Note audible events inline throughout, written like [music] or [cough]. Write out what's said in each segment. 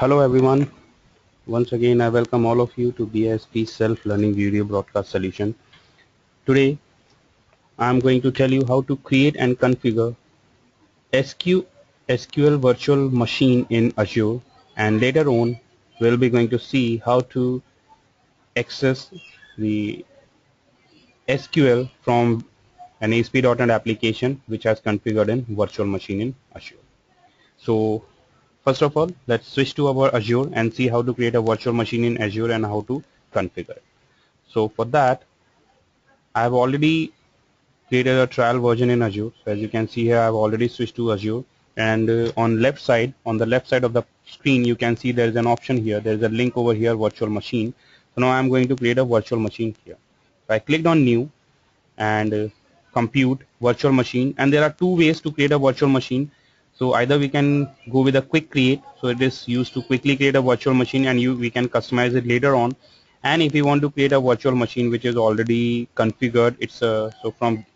Hello everyone. Once again I welcome all of you to BISP Self-Learning Video Broadcast Solution. Today I am going to tell you how to create and configure SQ, SQL virtual machine in Azure and later on we'll be going to see how to access the SQL from an ASP.NET application which has configured in virtual machine in Azure. So First of all, let's switch to our Azure and see how to create a virtual machine in Azure and how to configure it. So for that, I have already created a trial version in Azure. So as you can see here, I've already switched to Azure and uh, on left side, on the left side of the screen, you can see there is an option here. There is a link over here, virtual machine. So now I'm going to create a virtual machine here. So I clicked on new and uh, compute virtual machine and there are two ways to create a virtual machine so either we can go with a quick create. So it is used to quickly create a virtual machine and you we can customize it later on. And if you want to create a virtual machine which is already configured it's a so from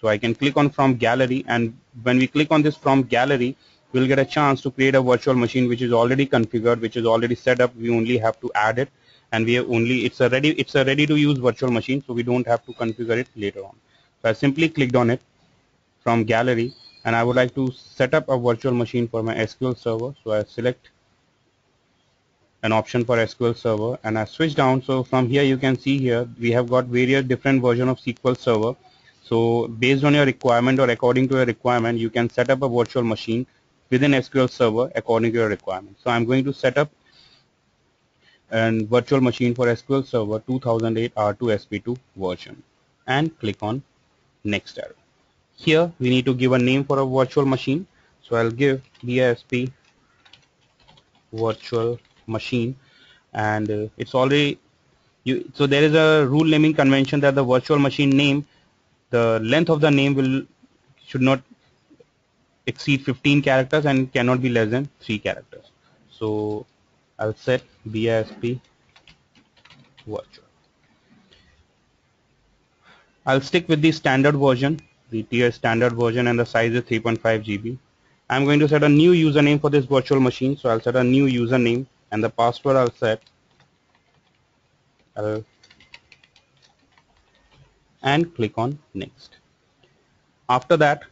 so I can click on from gallery. And when we click on this from gallery we'll get a chance to create a virtual machine which is already configured which is already set up. We only have to add it. And we have only it's a ready it's a ready to use virtual machine so we don't have to configure it later on. So I simply clicked on it from gallery and I would like to set up a virtual machine for my SQL server. So I select an option for SQL server and I switch down. So from here you can see here we have got various different version of SQL server. So based on your requirement or according to your requirement you can set up a virtual machine within SQL server according to your requirement. So I'm going to set up a virtual machine for SQL server 2008 R2 SP2 version and click on next arrow here. We need to give a name for a virtual machine. So I'll give BISP virtual machine. And uh, it's already you so there is a rule naming convention that the virtual machine name the length of the name will should not exceed 15 characters and cannot be less than 3 characters. So I'll set BISP virtual. I'll stick with the standard version the tier standard version and the size is 3.5 GB. I'm going to set a new username for this virtual machine. So I'll set a new username and the password I'll set I'll and click on next. After that,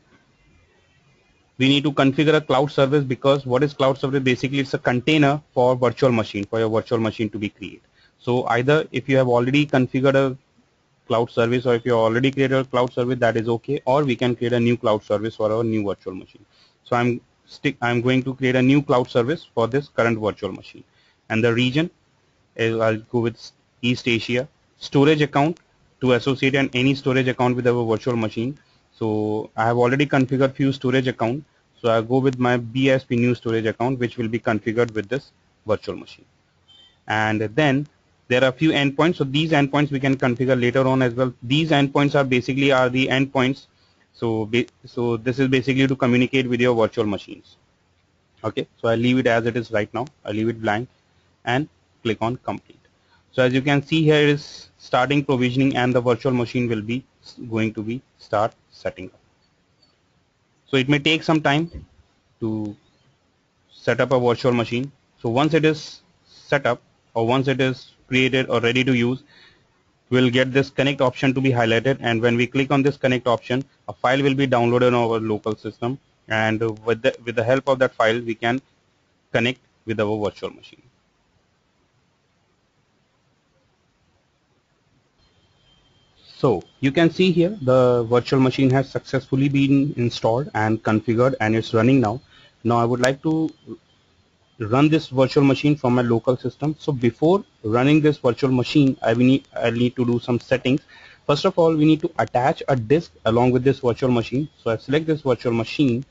we need to configure a cloud service because what is cloud service? Basically, it's a container for virtual machine, for your virtual machine to be created. So either if you have already configured a cloud service or if you already created a cloud service that is okay. Or we can create a new cloud service for our new virtual machine. So I'm stick I'm going to create a new cloud service for this current virtual machine. And the region is I'll go with East Asia. Storage account to associate an any storage account with our virtual machine. So I have already configured few storage account. So I'll go with my BSP new storage account which will be configured with this virtual machine. And then there are a few endpoints so these endpoints we can configure later on as well. These endpoints are basically are the endpoints. So so this is basically to communicate with your virtual machines. Okay? So I leave it as it is right now. I leave it blank and click on complete. So as you can see here is starting provisioning and the virtual machine will be going to be start setting up. So it may take some time to set up a virtual machine. So once it is set up or once it is created or ready to use we'll get this connect option to be highlighted and when we click on this connect option a file will be downloaded on our local system and with the, with the help of that file we can connect with our virtual machine. So you can see here the virtual machine has successfully been installed and configured and it's running now. Now I would like to run this virtual machine from my local system. So before running this virtual machine, I need, I need to do some settings. First of all, we need to attach a disk along with this virtual machine. So I select this virtual machine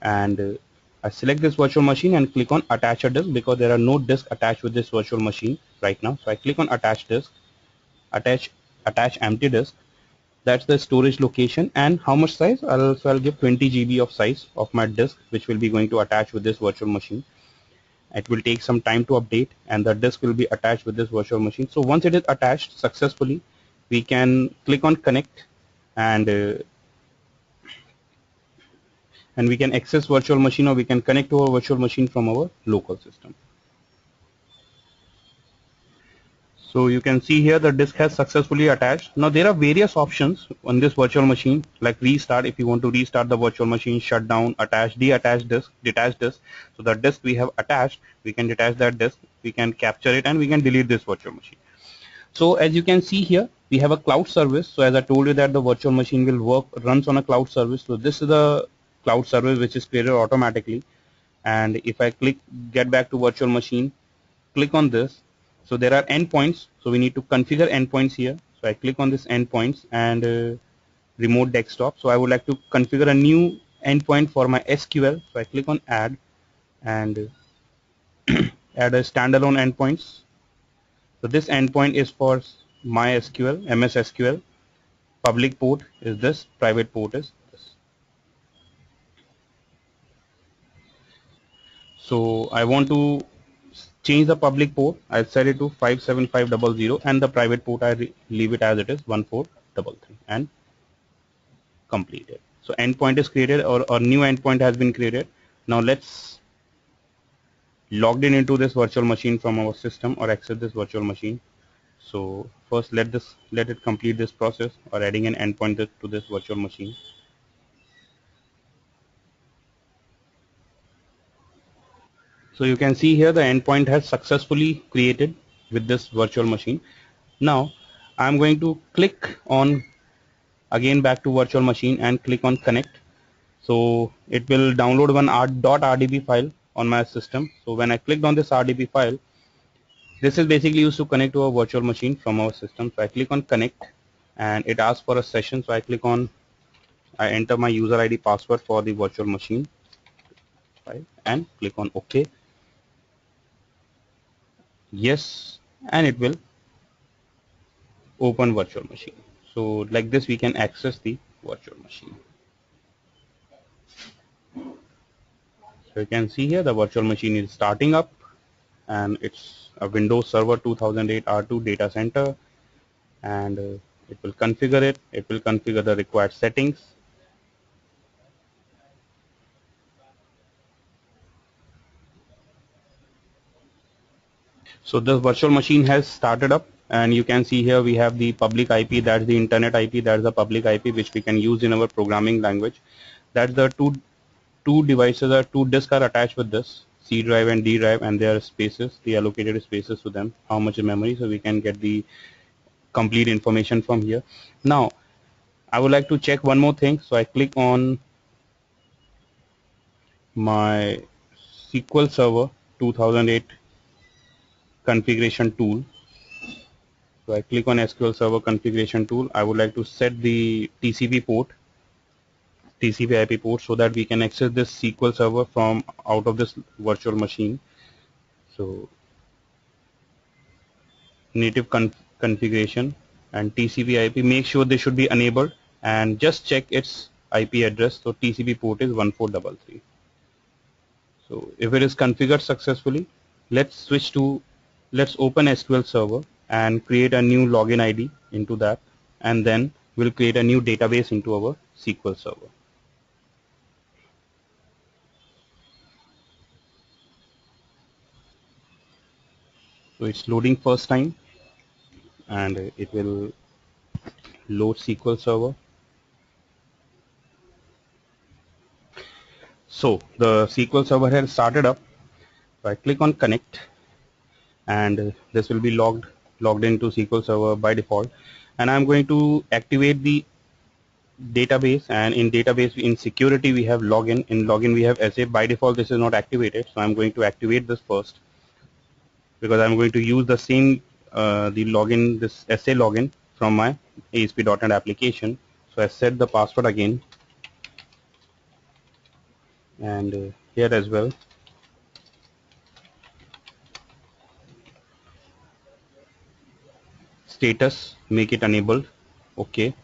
and uh, I select this virtual machine and click on attach a disk because there are no disk attached with this virtual machine right now. So I click on attach disk, attach, attach empty disk that's the storage location and how much size I'll, so I'll give 20 GB of size of my disk which will be going to attach with this virtual machine it will take some time to update and the disk will be attached with this virtual machine so once it is attached successfully we can click on connect and uh, and we can access virtual machine or we can connect to our virtual machine from our local system. So you can see here the disk has successfully attached. Now there are various options on this virtual machine like restart if you want to restart the virtual machine, shut down, attach, deattach disk, detach disk. So the disk we have attached, we can detach that disk, we can capture it and we can delete this virtual machine. So as you can see here, we have a cloud service. So as I told you that the virtual machine will work, runs on a cloud service. So this is the cloud service which is created automatically. And if I click get back to virtual machine, click on this so there are endpoints. So we need to configure endpoints here. So I click on this endpoints and uh, remote desktop. So I would like to configure a new endpoint for my SQL. So I click on add and [clears throat] add a standalone endpoints. So this endpoint is for MySQL, MS SQL. Public port is this, private port is this. So I want to change the public port. I'll set it to 57500 and the private port I leave it as it is 1433 and complete it so endpoint is created or, or new endpoint has been created. Now let's logged in into this virtual machine from our system or access this virtual machine. So first let this let it complete this process or adding an endpoint to this virtual machine So you can see here the endpoint has successfully created with this virtual machine. Now I'm going to click on again back to virtual machine and click on connect. So it will download one .rdp file on my system. So when I clicked on this RDP file, this is basically used to connect to a virtual machine from our system. So I click on connect and it asks for a session. So I click on, I enter my user ID password for the virtual machine right, and click on OK yes and it will open virtual machine. So like this we can access the virtual machine. So you can see here the virtual machine is starting up and it's a Windows Server 2008 R2 data center and uh, it will configure it. It will configure the required settings So this virtual machine has started up and you can see here we have the public IP that's the internet IP that's the public IP which we can use in our programming language. That's the two two devices or two disks are attached with this C drive and D drive and their spaces the allocated spaces to them how much memory so we can get the complete information from here. Now I would like to check one more thing so I click on my SQL Server 2008 configuration tool. So I click on SQL Server configuration tool. I would like to set the TCP port TCP IP port so that we can access this SQL Server from out of this virtual machine. So native con configuration and TCP IP make sure they should be enabled and just check its IP address. So TCP port is 1433 so if it is configured successfully let's switch to let's open SQL Server and create a new login ID into that and then we'll create a new database into our SQL Server. So it's loading first time and it will load SQL Server. So the SQL Server has started up. So I click on connect and this will be logged logged into SQL Server by default. And I'm going to activate the database and in database in security we have login. In login we have SA by default this is not activated so I'm going to activate this first because I'm going to use the same uh, the login this SA login from my ASP.NET application. So I set the password again. And uh, here as well status make it enabled okay.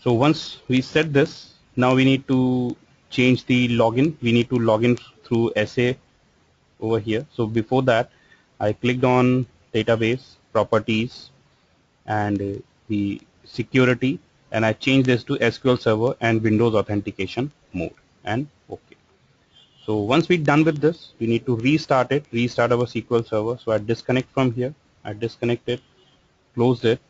So once we set this now we need to change the login. We need to login through SA over here. So before that I clicked on database properties and the security and I change this to SQL Server and Windows authentication mode and OK. So once we're done with this, we need to restart it, restart our SQL Server. So I disconnect from here, I disconnect it, close it,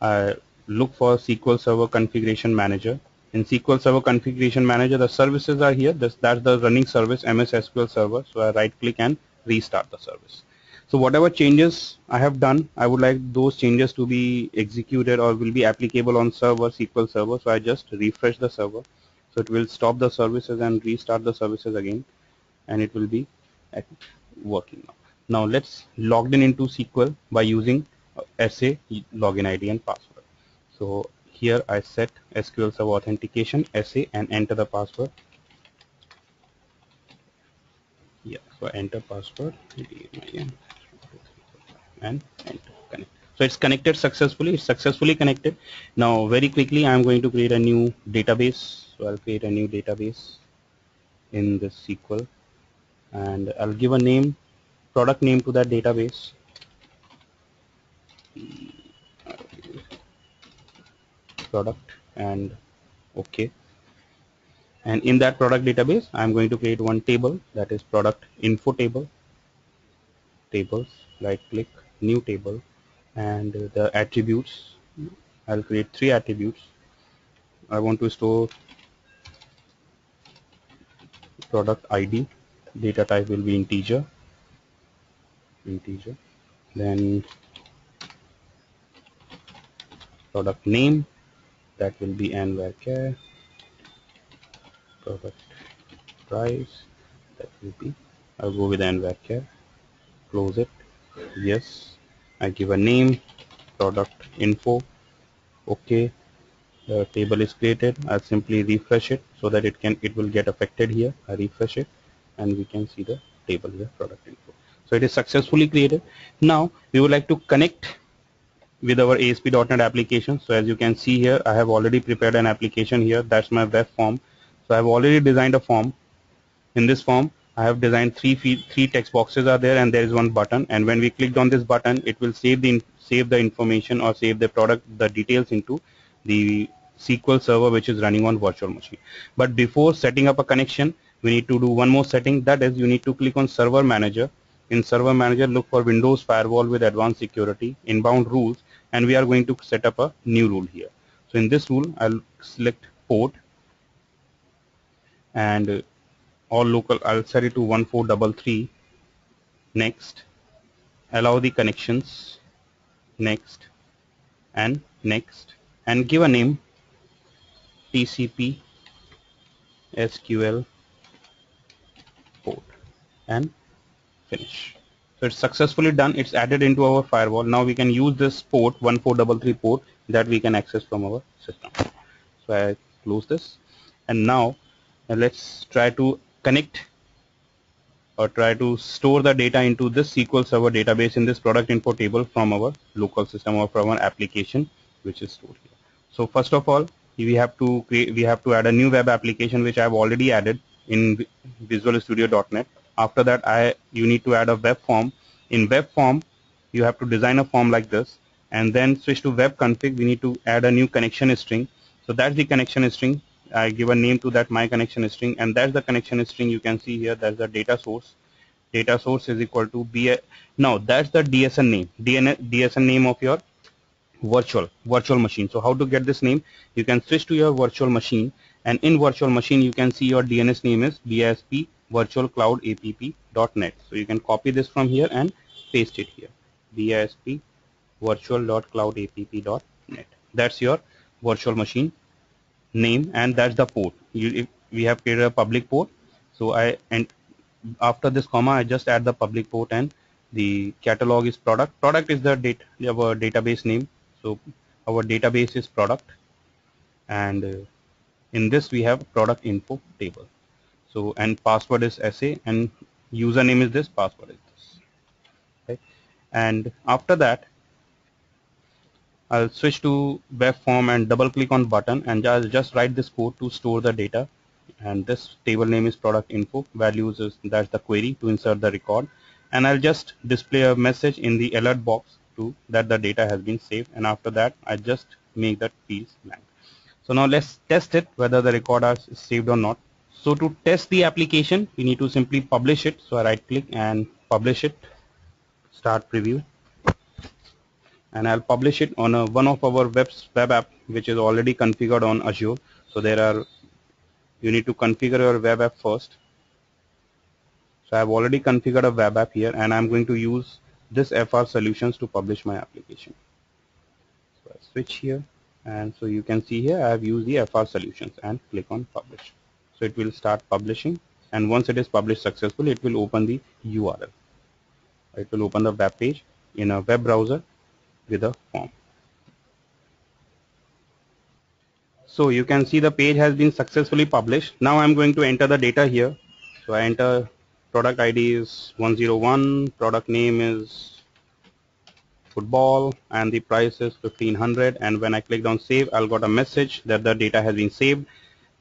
I look for SQL Server Configuration Manager. In SQL Server Configuration Manager, the services are here. This, that's the running service, MS SQL Server. So I right click and restart the service. So whatever changes I have done, I would like those changes to be executed or will be applicable on server, SQL Server. So I just refresh the server. So it will stop the services and restart the services again and it will be working now. Now let's log in into SQL by using SA login ID and password. So here I set SQL Server Authentication SA and enter the password. Yeah so enter password. And enter connect. So it's connected successfully. It's successfully connected. Now very quickly I'm going to create a new database so I'll create a new database in the SQL and I'll give a name product name to that database. Product and okay and in that product database I'm going to create one table that is product info table. Tables right click new table and the attributes. I'll create three attributes. I want to store product ID data type will be integer. Integer. Then product name that will be n varchar product price that will be I'll go with n varchar close it. Yes. I give a name product info. Okay the table is created I'll simply refresh it so that it can it will get affected here. I refresh it and we can see the table here product info. So it is successfully created. Now we would like to connect with our ASP.NET application. So as you can see here I have already prepared an application here. That's my web form. So I've already designed a form. In this form I have designed three three text boxes are there and there is one button. And when we clicked on this button it will save the save the information or save the product the details into the SQL server which is running on virtual machine. But before setting up a connection we need to do one more setting. That is you need to click on server manager. In server manager look for Windows firewall with advanced security inbound rules and we are going to set up a new rule here. So in this rule I'll select port and all local I'll set it to 1433 next allow the connections. Next and next and give a name TCP SQL port and finish. So it's successfully done. It's added into our firewall. Now we can use this port 1433 port that we can access from our system. So I close this. And now uh, let's try to connect or try to store the data into this SQL Server database in this product info table from our local system or from our application which is stored here. So first of all we have to create we have to add a new web application which I have already added in Visual Studio.NET after that I you need to add a web form. In web form you have to design a form like this and then switch to web config. We need to add a new connection string. So that's the connection string. I give a name to that my connection string and that's the connection string you can see here. That's the data source. Data source is equal to B now that's the DSN name. DSN name of your virtual virtual machine. So how to get this name? You can switch to your virtual machine and in virtual machine you can see your DNS name is BISP virtual cloud app.net so you can copy this from here and paste it here. BISP virtual.cloudapp.net that's your virtual machine name and that's the port. You, we have created a public port. So I and after this comma I just add the public port and the catalog is product. Product is the date our database name so our database is product. And uh, in this we have product info table. So and password is SA and username is this password is this. Okay and after that I'll switch to web form and double click on button and just, just write this code to store the data. And this table name is product info. Values is that's the query to insert the record. And I'll just display a message in the alert box that the data has been saved and after that I just make that field blank. So now let's test it whether the record is saved or not. So to test the application we need to simply publish it. So I right click and publish it start preview and I'll publish it on a, one of our web, web app which is already configured on Azure. So there are you need to configure your web app first. So I've already configured a web app here and I'm going to use this FR solutions to publish my application. So I switch here and so you can see here I have used the FR solutions and click on publish. So it will start publishing and once it is published successfully it will open the URL. It will open the web page in a web browser with a form. So you can see the page has been successfully published. Now I'm going to enter the data here. So I enter product ID is 101, product name is football and the price is 1500 and when I click on save I'll got a message that the data has been saved.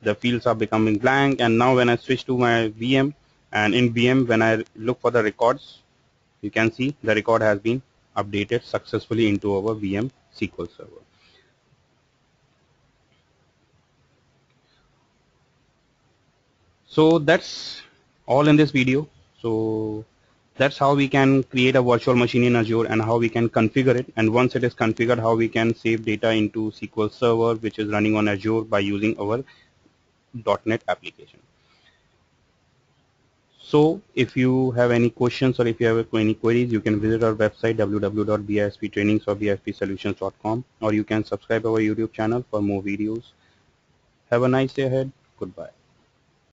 The fields are becoming blank and now when I switch to my VM and in VM when I look for the records you can see the record has been updated successfully into our VM SQL server. So that's all in this video. So that's how we can create a virtual machine in Azure and how we can configure it and once it is configured how we can save data into SQL Server which is running on Azure by using our .NET application. So if you have any questions or if you have any queries, you can visit our website www.bisptrainings or you can subscribe our YouTube channel for more videos. Have a nice day ahead. Goodbye.